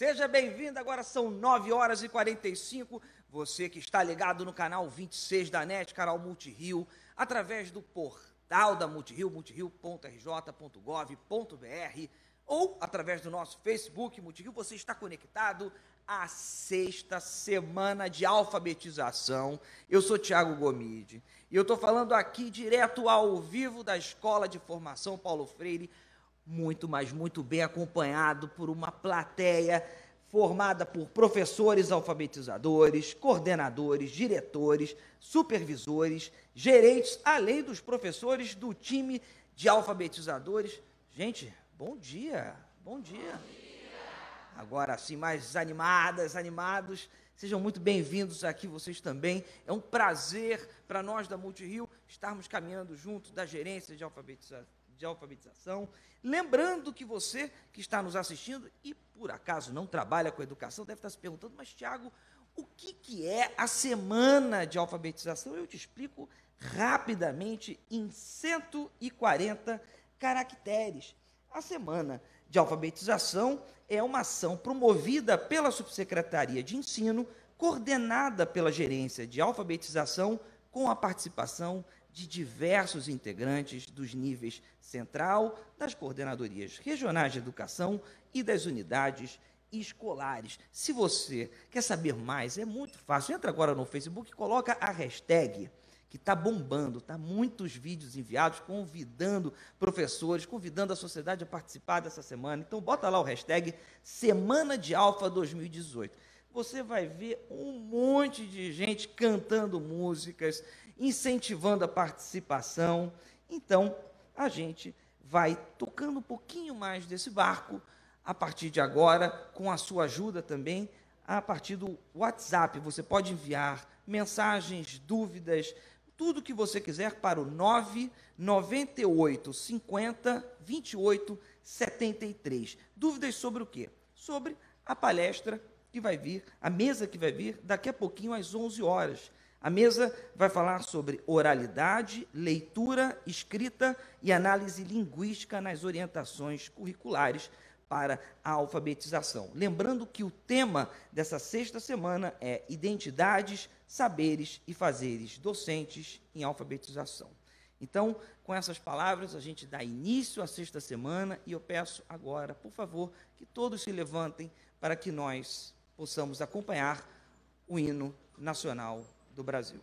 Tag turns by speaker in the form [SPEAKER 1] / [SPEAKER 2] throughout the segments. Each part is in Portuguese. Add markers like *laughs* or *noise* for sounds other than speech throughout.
[SPEAKER 1] Seja bem-vindo, agora são 9 horas e 45. Você que está ligado no canal 26 da NET, canal Multirio, através do portal da Multirio, multirio.rj.gov.br, ou através do nosso Facebook Multirio, você está conectado à sexta semana de alfabetização. Eu sou Tiago Gomide e eu estou falando aqui direto ao vivo da Escola de Formação Paulo Freire, muito, mas muito bem acompanhado por uma plateia formada por professores alfabetizadores, coordenadores, diretores, supervisores, gerentes, além dos professores do time de alfabetizadores. Gente, bom dia, bom dia. Agora sim, mais animadas, animados, sejam muito bem-vindos aqui vocês também. É um prazer para nós da Multirio estarmos caminhando junto da gerência de alfabetização de alfabetização. Lembrando que você que está nos assistindo e por acaso não trabalha com educação, deve estar se perguntando, mas Tiago, o que, que é a semana de alfabetização? Eu te explico rapidamente em 140 caracteres. A semana de alfabetização é uma ação promovida pela Subsecretaria de Ensino, coordenada pela Gerência de Alfabetização, com a participação de diversos integrantes dos níveis central, das coordenadorias regionais de educação e das unidades escolares. Se você quer saber mais, é muito fácil. Entra agora no Facebook e coloca a hashtag que está bombando, está muitos vídeos enviados convidando professores, convidando a sociedade a participar dessa semana. Então bota lá o hashtag Semana de Alfa 2018. Você vai ver um monte de gente cantando músicas, incentivando a participação. Então, a gente vai tocando um pouquinho mais desse barco a partir de agora, com a sua ajuda também, a partir do WhatsApp. Você pode enviar mensagens, dúvidas, tudo que você quiser para o 998 50 28 73. Dúvidas sobre o quê? Sobre a palestra que vai vir, a mesa que vai vir daqui a pouquinho às 11 horas. A mesa vai falar sobre oralidade, leitura, escrita e análise linguística nas orientações curriculares para a alfabetização. Lembrando que o tema dessa sexta semana é Identidades, Saberes e Fazeres Docentes em Alfabetização. Então, com essas palavras, a gente dá início à sexta semana e eu peço agora, por favor, que todos se levantem para que nós possamos acompanhar o hino nacional do Brasil.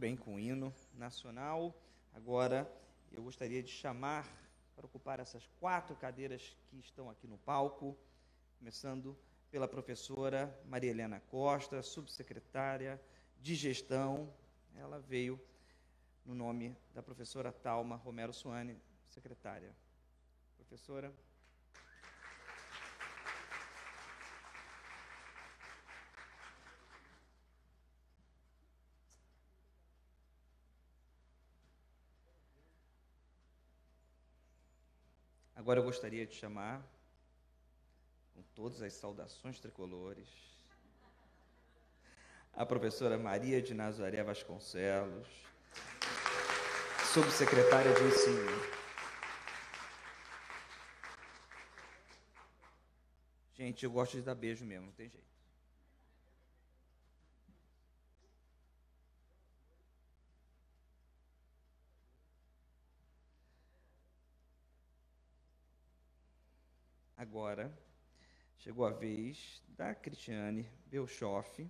[SPEAKER 1] Bem com o hino nacional. Agora eu gostaria de chamar para ocupar essas quatro cadeiras que estão aqui no palco, começando pela professora Maria Helena Costa, subsecretária de Gestão. Ela veio no nome da professora Talma Romero Suane, secretária. Professora. Agora eu gostaria de chamar, com todas as saudações tricolores, a professora Maria de Nazaré Vasconcelos, subsecretária de Ensino. Gente, eu gosto de dar beijo mesmo, não tem jeito. Agora, chegou a vez da Cristiane Belchoff,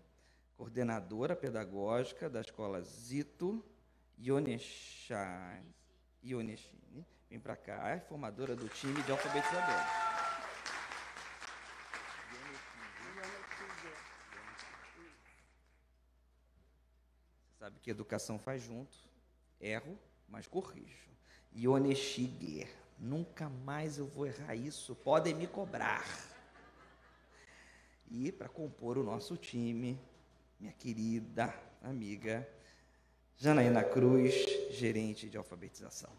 [SPEAKER 1] coordenadora pedagógica da escola Zito Ionechine. Vem para cá, é formadora do time de alfabetizadores. Sabe que educação faz junto. Erro, mas corrijo. Ionechiguer. Nunca mais eu vou errar isso. Podem me cobrar. E para compor o nosso time, minha querida amiga Janaína Cruz, gerente de alfabetização.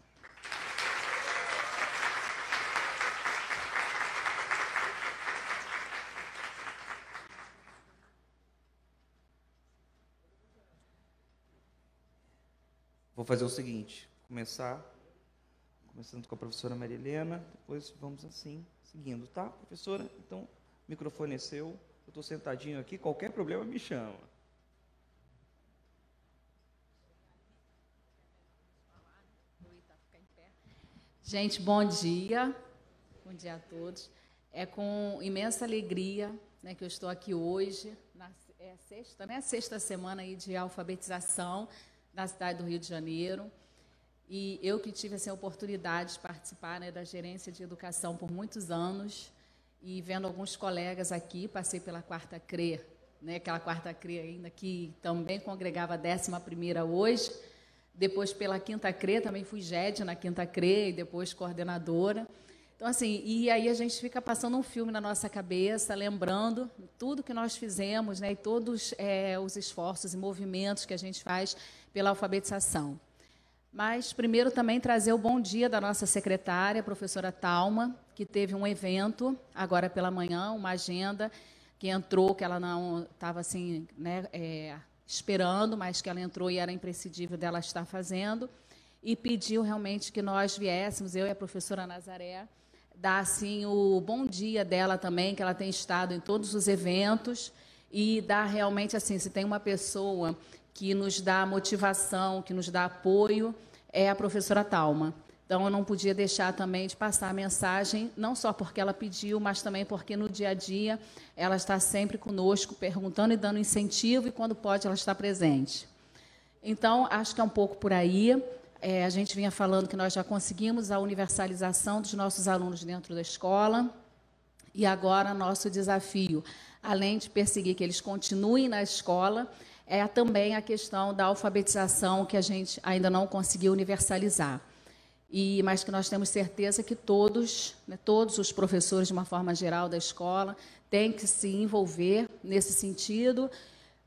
[SPEAKER 1] Vou fazer o seguinte, começar começando com a professora Maria Helena, depois vamos assim, seguindo, tá, professora? Então, o microfone é seu, eu estou sentadinho aqui, qualquer problema me chama.
[SPEAKER 2] Gente, bom dia. Bom dia a todos. É com imensa alegria né, que eu estou aqui hoje, na é sexta, né? Sexta semana aí de alfabetização na cidade do Rio de Janeiro. E eu que tive assim, a oportunidade de participar né, da gerência de educação por muitos anos e vendo alguns colegas aqui, passei pela quarta CRE, né, aquela quarta CRE ainda que também congregava a décima primeira hoje, depois pela quinta CRE, também fui GED na quinta CRE e depois coordenadora. Então, assim, e aí a gente fica passando um filme na nossa cabeça, lembrando tudo que nós fizemos, né, e todos é, os esforços e movimentos que a gente faz pela alfabetização. Mas primeiro também trazer o bom dia da nossa secretária, professora Talma, que teve um evento agora pela manhã, uma agenda que entrou, que ela não estava assim, né, é, esperando, mas que ela entrou e era imprescindível dela estar fazendo, e pediu realmente que nós viéssemos, eu e a professora Nazaré, dar assim o bom dia dela também, que ela tem estado em todos os eventos e dar realmente assim, se tem uma pessoa que nos dá motivação, que nos dá apoio, é a professora Talma. Então, eu não podia deixar também de passar a mensagem, não só porque ela pediu, mas também porque no dia a dia ela está sempre conosco, perguntando e dando incentivo, e quando pode, ela está presente. Então, acho que é um pouco por aí. É, a gente vinha falando que nós já conseguimos a universalização dos nossos alunos dentro da escola, e agora nosso desafio, além de perseguir que eles continuem na escola, é também a questão da alfabetização que a gente ainda não conseguiu universalizar. E, mas que nós temos certeza que todos, né, todos os professores, de uma forma geral da escola, têm que se envolver nesse sentido,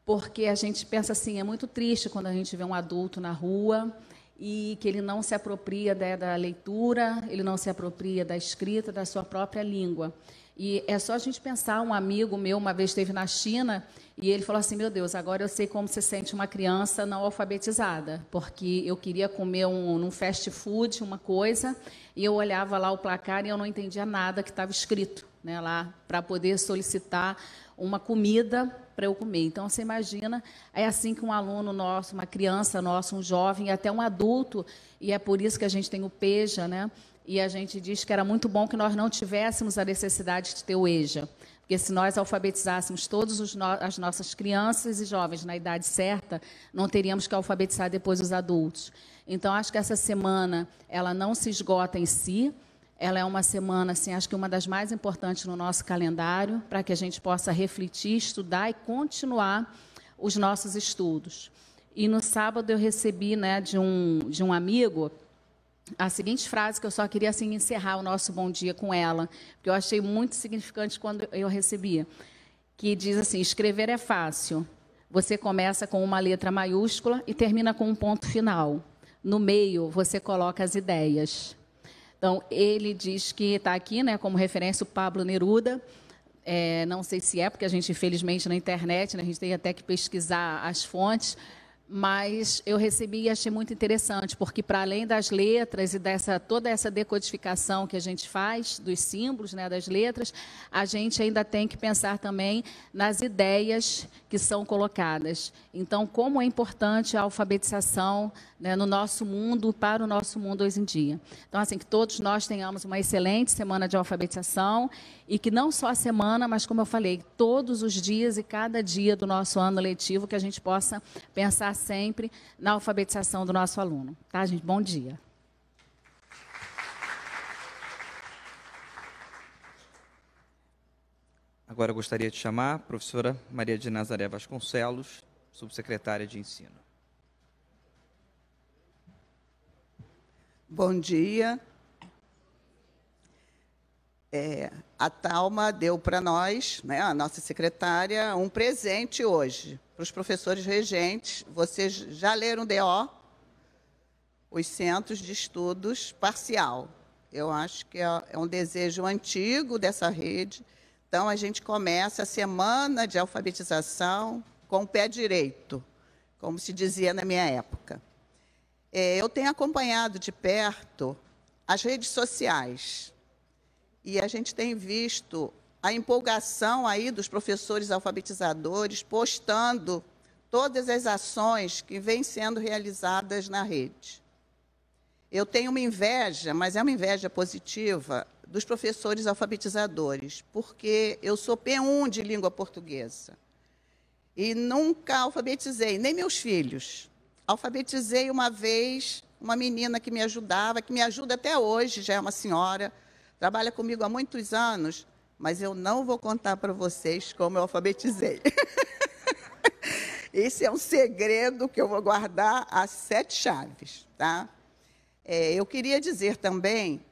[SPEAKER 2] porque a gente pensa assim, é muito triste quando a gente vê um adulto na rua e que ele não se apropria da, da leitura, ele não se apropria da escrita, da sua própria língua. E é só a gente pensar, um amigo meu uma vez esteve na China e ele falou assim: Meu Deus, agora eu sei como se sente uma criança não alfabetizada, porque eu queria comer um, num fast food uma coisa e eu olhava lá o placar e eu não entendia nada que estava escrito né, lá para poder solicitar uma comida para eu comer. Então, você imagina, é assim que um aluno nosso, uma criança nossa, um jovem, até um adulto, e é por isso que a gente tem o PEJA, né, e a gente diz que era muito bom que nós não tivéssemos a necessidade de ter o EJA, porque se nós alfabetizássemos todas no as nossas crianças e jovens na idade certa, não teríamos que alfabetizar depois os adultos. Então, acho que essa semana ela não se esgota em si, ela é uma semana, assim, acho que uma das mais importantes no nosso calendário, para que a gente possa refletir, estudar e continuar os nossos estudos. E no sábado eu recebi né, de, um, de um amigo a seguinte frase que eu só queria assim encerrar o nosso bom dia com ela, porque eu achei muito significante quando eu recebi, que diz assim: escrever é fácil. Você começa com uma letra maiúscula e termina com um ponto final. No meio você coloca as ideias. Então ele diz que está aqui, né, como referência o Pablo Neruda. É, não sei se é porque a gente infelizmente na internet, né, a gente tem até que pesquisar as fontes mas eu recebi e achei muito interessante, porque para além das letras e dessa toda essa decodificação que a gente faz dos símbolos, né, das letras, a gente ainda tem que pensar também nas ideias que são colocadas. Então, como é importante a alfabetização né, no nosso mundo, para o nosso mundo hoje em dia. Então, assim, que todos nós tenhamos uma excelente semana de alfabetização e que não só a semana, mas como eu falei, todos os dias e cada dia do nosso ano letivo, que a gente possa pensar sempre na alfabetização do nosso aluno. Tá, gente? Bom dia.
[SPEAKER 1] Agora eu gostaria de chamar a professora Maria de Nazaré Vasconcelos, subsecretária de Ensino.
[SPEAKER 3] Bom dia. É, a Talma deu para nós, né, a nossa secretária, um presente hoje para os professores regentes. Vocês já leram o DO? Os Centros de Estudos Parcial. Eu acho que é, é um desejo antigo dessa rede. Então, a gente começa a semana de alfabetização com o pé direito, como se dizia na minha época. É, eu tenho acompanhado de perto as redes sociais e a gente tem visto a empolgação aí dos professores alfabetizadores postando todas as ações que vêm sendo realizadas na rede. Eu tenho uma inveja, mas é uma inveja positiva, dos professores alfabetizadores, porque eu sou P1 de língua portuguesa e nunca alfabetizei, nem meus filhos. Alfabetizei uma vez uma menina que me ajudava, que me ajuda até hoje, já é uma senhora, trabalha comigo há muitos anos, mas eu não vou contar para vocês como eu alfabetizei. *laughs* Esse é um segredo que eu vou guardar às sete chaves. Tá? É, eu queria dizer também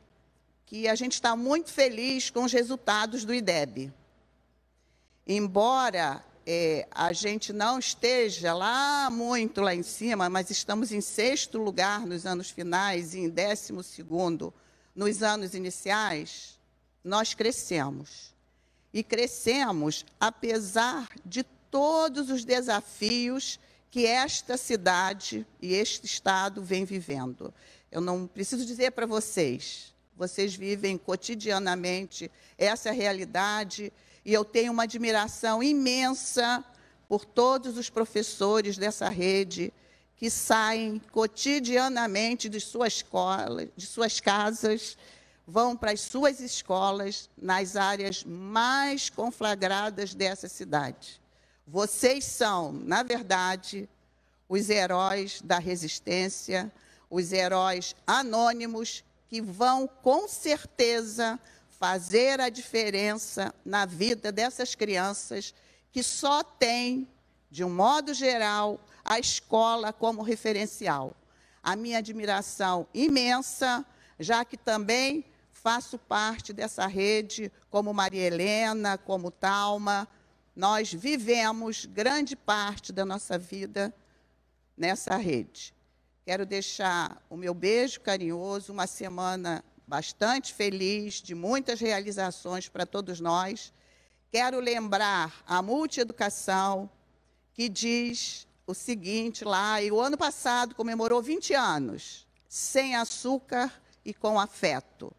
[SPEAKER 3] que a gente está muito feliz com os resultados do IDEB. Embora é, a gente não esteja lá muito lá em cima, mas estamos em sexto lugar nos anos finais e em décimo segundo nos anos iniciais, nós crescemos. E crescemos apesar de todos os desafios que esta cidade e este estado vem vivendo. Eu não preciso dizer para vocês, vocês vivem cotidianamente essa realidade e eu tenho uma admiração imensa por todos os professores dessa rede que saem cotidianamente de suas escolas, de suas casas, vão para as suas escolas nas áreas mais conflagradas dessa cidade. Vocês são, na verdade, os heróis da resistência, os heróis anônimos que vão com certeza fazer a diferença na vida dessas crianças que só têm, de um modo geral, a escola como referencial. A minha admiração imensa, já que também faço parte dessa rede, como Maria Helena, como Talma. Nós vivemos grande parte da nossa vida nessa rede. Quero deixar o meu beijo carinhoso, uma semana bastante feliz, de muitas realizações para todos nós. Quero lembrar a multieducação, que diz o seguinte lá, e o ano passado comemorou 20 anos, sem açúcar e com afeto.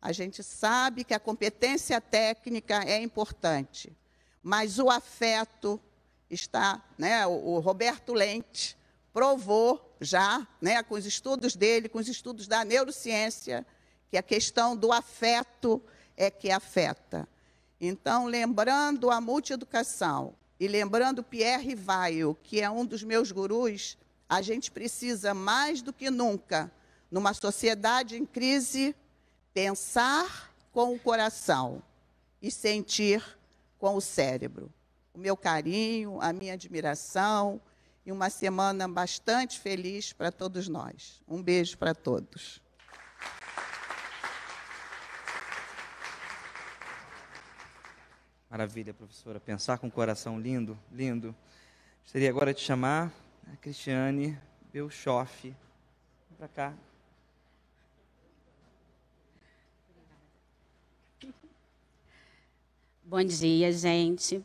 [SPEAKER 3] A gente sabe que a competência técnica é importante, mas o afeto está, né, o, Roberto Lente provou já, né, com os estudos dele, com os estudos da neurociência, que a questão do afeto é que afeta. Então, lembrando a multieducação e lembrando Pierre Vaio, que é um dos meus gurus, a gente precisa mais do que nunca, numa sociedade em crise, pensar com o coração e sentir com o cérebro. O meu carinho, a minha admiração e uma semana bastante feliz para todos nós. Um beijo para todos.
[SPEAKER 1] Maravilha, professora. Pensar com o coração lindo, lindo. Gostaria agora de chamar a Cristiane Belchoff. Para cá.
[SPEAKER 4] Bom dia, gente.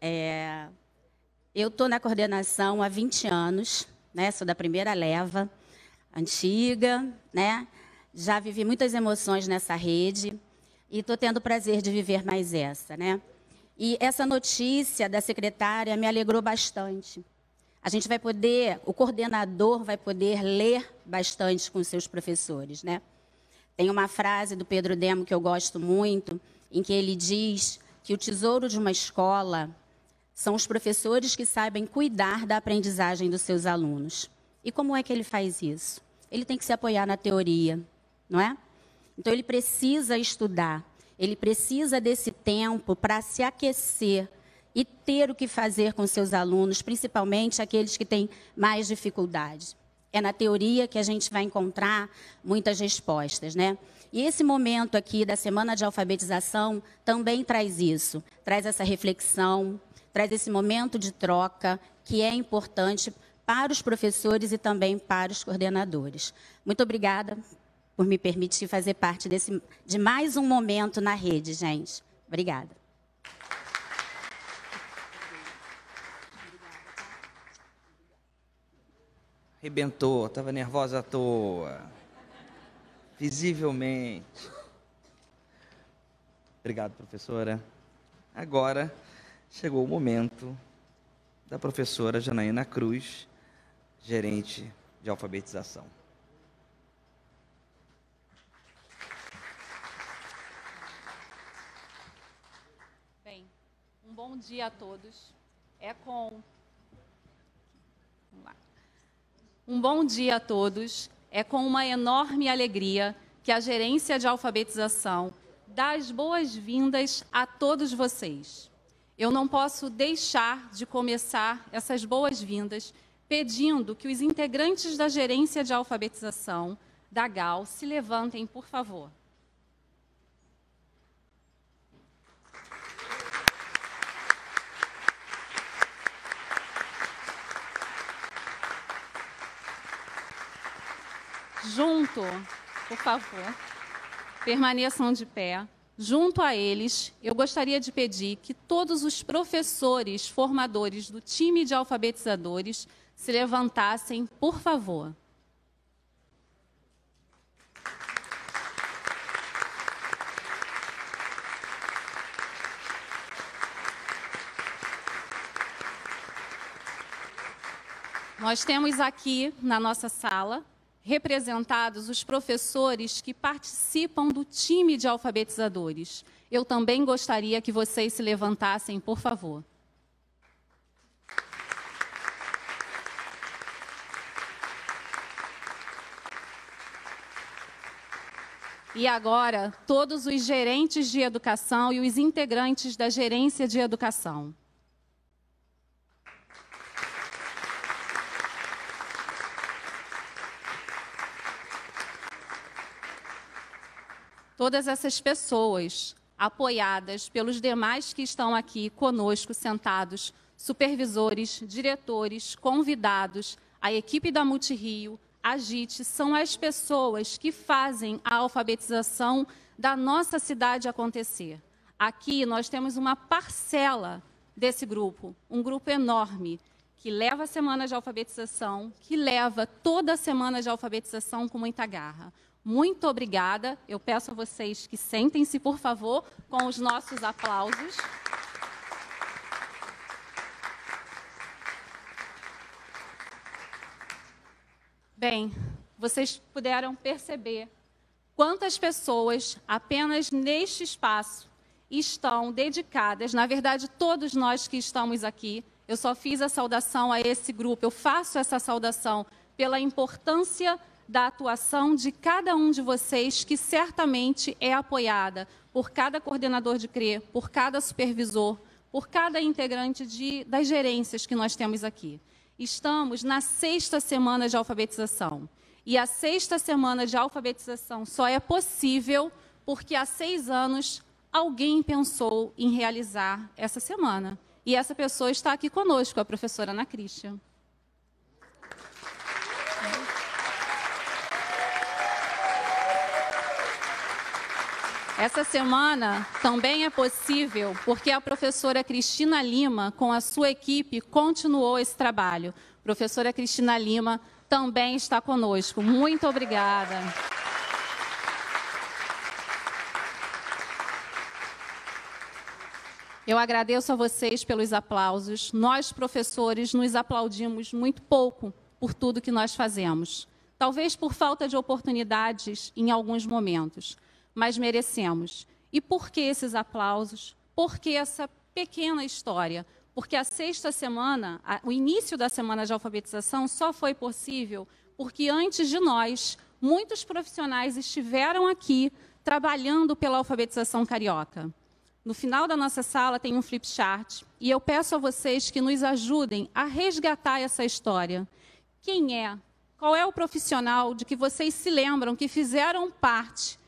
[SPEAKER 4] É, eu estou na coordenação há 20 anos, né? Sou da primeira leva, antiga, né? Já vivi muitas emoções nessa rede e estou tendo o prazer de viver mais essa, né? E essa notícia da secretária me alegrou bastante. A gente vai poder, o coordenador vai poder ler bastante com seus professores, né? Tem uma frase do Pedro Demo que eu gosto muito, em que ele diz que o tesouro de uma escola são os professores que sabem cuidar da aprendizagem dos seus alunos. E como é que ele faz isso? Ele tem que se apoiar na teoria, não é? Então ele precisa estudar, ele precisa desse tempo para se aquecer e ter o que fazer com seus alunos, principalmente aqueles que têm mais dificuldades. É na teoria que a gente vai encontrar muitas respostas, né? E esse momento aqui da semana de alfabetização também traz isso, traz essa reflexão, traz esse momento de troca que é importante para os professores e também para os coordenadores. Muito obrigada por me permitir fazer parte desse, de mais um momento na rede, gente. Obrigada.
[SPEAKER 1] Arrebentou, estava nervosa à toa. Visivelmente. Obrigado, professora. Agora chegou o momento da professora Janaína Cruz, gerente de alfabetização.
[SPEAKER 5] Bom dia a todos. É com. Um bom dia a todos. É com uma enorme alegria que a gerência de alfabetização dá as boas-vindas a todos vocês. Eu não posso deixar de começar essas boas-vindas pedindo que os integrantes da gerência de alfabetização da GAL se levantem, por favor. Junto, por favor, permaneçam de pé. Junto a eles, eu gostaria de pedir que todos os professores formadores do time de alfabetizadores se levantassem, por favor. Nós temos aqui na nossa sala representados os professores que participam do time de alfabetizadores. Eu também gostaria que vocês se levantassem, por favor. E agora, todos os gerentes de educação e os integrantes da gerência de educação. Todas essas pessoas apoiadas pelos demais que estão aqui conosco sentados, supervisores, diretores, convidados, a equipe da Multirio, a GIT, são as pessoas que fazem a alfabetização da nossa cidade acontecer. Aqui nós temos uma parcela desse grupo, um grupo enorme, que leva a semana de alfabetização, que leva toda a semana de alfabetização com muita garra. Muito obrigada. Eu peço a vocês que sentem-se, por favor, com os nossos aplausos. Bem, vocês puderam perceber quantas pessoas apenas neste espaço estão dedicadas, na verdade, todos nós que estamos aqui, eu só fiz a saudação a esse grupo, eu faço essa saudação pela importância da atuação de cada um de vocês, que certamente é apoiada por cada coordenador de CRE, por cada supervisor, por cada integrante de, das gerências que nós temos aqui. Estamos na sexta semana de alfabetização. E a sexta semana de alfabetização só é possível porque há seis anos alguém pensou em realizar essa semana. E essa pessoa está aqui conosco, a professora Ana Christian. Essa semana também é possível porque a professora Cristina Lima, com a sua equipe, continuou esse trabalho. Professora Cristina Lima também está conosco. Muito obrigada. Eu agradeço a vocês pelos aplausos. Nós, professores, nos aplaudimos muito pouco por tudo que nós fazemos. Talvez por falta de oportunidades em alguns momentos mas merecemos. E por que esses aplausos? Por que essa pequena história? Porque a sexta semana, a, o início da semana de alfabetização só foi possível porque antes de nós, muitos profissionais estiveram aqui trabalhando pela alfabetização carioca. No final da nossa sala tem um flip chart e eu peço a vocês que nos ajudem a resgatar essa história. Quem é? Qual é o profissional de que vocês se lembram que fizeram parte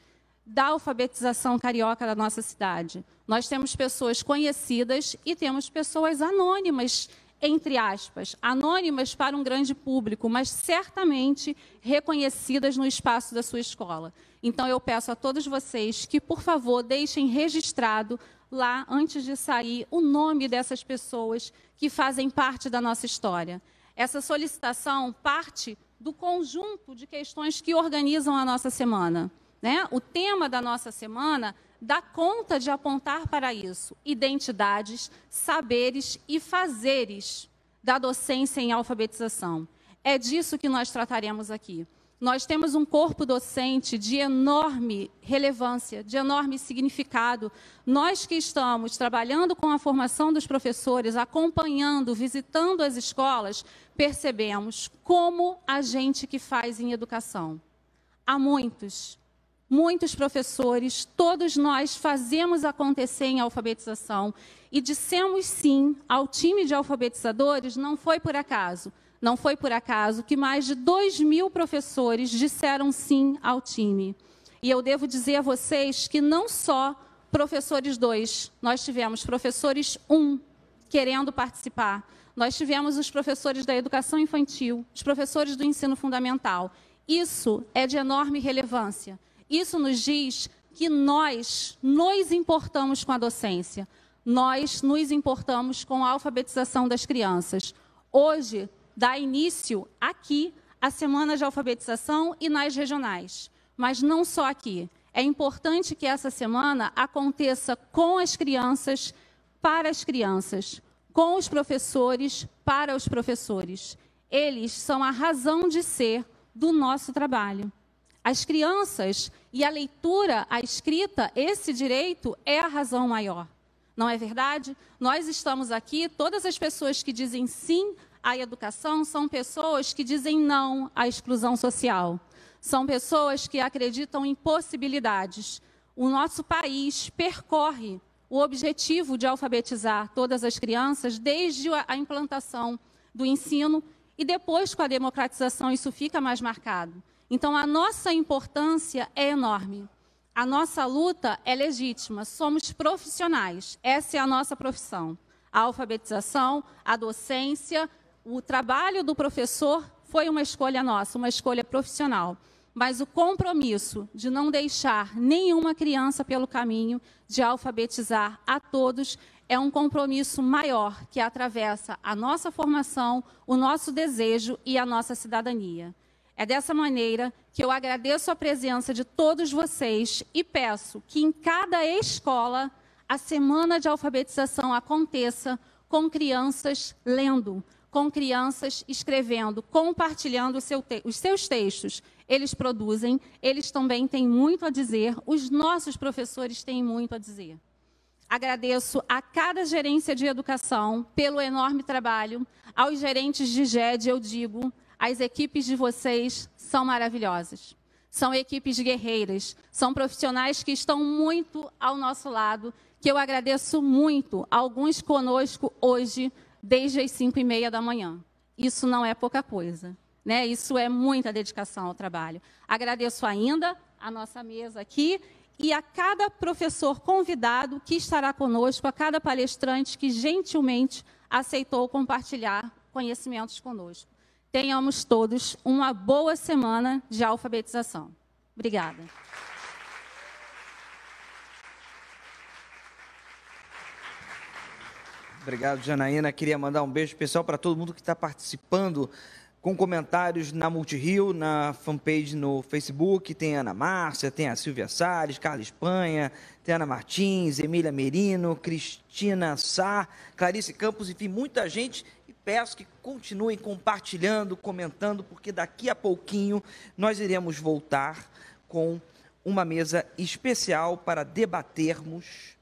[SPEAKER 5] da alfabetização carioca da nossa cidade. Nós temos pessoas conhecidas e temos pessoas anônimas, entre aspas, anônimas para um grande público, mas certamente reconhecidas no espaço da sua escola. Então eu peço a todos vocês que, por favor, deixem registrado lá, antes de sair, o nome dessas pessoas que fazem parte da nossa história. Essa solicitação parte do conjunto de questões que organizam a nossa semana. Né? O tema da nossa semana dá conta de apontar para isso: identidades, saberes e fazeres da docência em alfabetização. É disso que nós trataremos aqui. Nós temos um corpo docente de enorme relevância, de enorme significado. Nós que estamos trabalhando com a formação dos professores, acompanhando, visitando as escolas, percebemos como a gente que faz em educação. Há muitos, muitos professores, todos nós fazemos acontecer em alfabetização e dissemos sim ao time de alfabetizadores, não foi por acaso. Não foi por acaso que mais de 2 mil professores disseram sim ao time. E eu devo dizer a vocês que não só professores 2, nós tivemos professores 1 um, querendo participar. Nós tivemos os professores da educação infantil, os professores do ensino fundamental. Isso é de enorme relevância. Isso nos diz que nós nos importamos com a docência, nós nos importamos com a alfabetização das crianças. Hoje, dá início aqui a semana de alfabetização e nas regionais, mas não só aqui. É importante que essa semana aconteça com as crianças, para as crianças, com os professores, para os professores. Eles são a razão de ser do nosso trabalho. As crianças e a leitura, a escrita, esse direito é a razão maior. Não é verdade? Nós estamos aqui, todas as pessoas que dizem sim à educação são pessoas que dizem não à exclusão social. São pessoas que acreditam em possibilidades. O nosso país percorre o objetivo de alfabetizar todas as crianças desde a implantação do ensino e depois com a democratização isso fica mais marcado. Então, a nossa importância é enorme. A nossa luta é legítima. Somos profissionais. Essa é a nossa profissão. A alfabetização, a docência, o trabalho do professor foi uma escolha nossa, uma escolha profissional. Mas o compromisso de não deixar nenhuma criança pelo caminho, de alfabetizar a todos, é um compromisso maior que atravessa a nossa formação, o nosso desejo e a nossa cidadania. É dessa maneira que eu agradeço a presença de todos vocês e peço que em cada escola a semana de alfabetização aconteça com crianças lendo, com crianças escrevendo, compartilhando seu os seus textos. Eles produzem, eles também têm muito a dizer, os nossos professores têm muito a dizer. Agradeço a cada gerência de educação pelo enorme trabalho, aos gerentes de GED, eu digo, as equipes de vocês são maravilhosas. São equipes guerreiras, são profissionais que estão muito ao nosso lado, que eu agradeço muito, alguns conosco hoje, desde as cinco e meia da manhã. Isso não é pouca coisa, né? Isso é muita dedicação ao trabalho. Agradeço ainda a nossa mesa aqui e a cada professor convidado que estará conosco, a cada palestrante que gentilmente aceitou compartilhar conhecimentos conosco. Tenhamos todos uma boa semana de alfabetização. Obrigada.
[SPEAKER 1] Obrigado, Janaína. Queria mandar um beijo especial para todo mundo que está participando com comentários na Multirio, na fanpage no Facebook. Tem Ana Márcia, tem a Silvia Salles, Carla Espanha, tem Ana Martins, Emília Merino, Cristina Sá, Clarice Campos, enfim, muita gente. Peço que continuem compartilhando, comentando, porque daqui a pouquinho nós iremos voltar com uma mesa especial para debatermos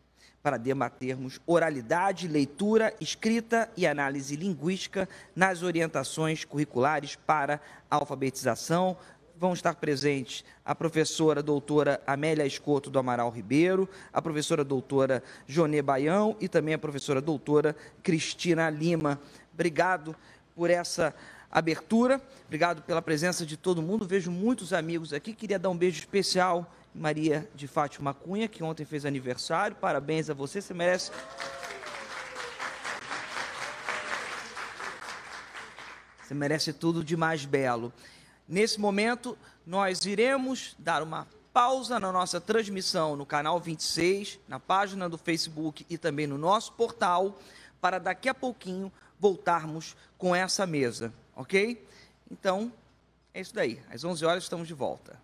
[SPEAKER 1] para debatermos oralidade, leitura, escrita e análise linguística nas orientações curriculares para a alfabetização. Vão estar presentes a professora doutora Amélia Escoto do Amaral Ribeiro, a professora doutora Jonê Baião e também a professora doutora Cristina Lima. Obrigado por essa abertura, obrigado pela presença de todo mundo. Vejo muitos amigos aqui. Queria dar um beijo especial Maria de Fátima Cunha, que ontem fez aniversário. Parabéns a você, você merece. Você merece tudo de mais belo. Nesse momento, nós iremos dar uma pausa na nossa transmissão no canal 26, na página do Facebook e também no nosso portal, para daqui a pouquinho voltarmos com essa mesa, ok? Então, é isso daí. Às 11 horas estamos de volta.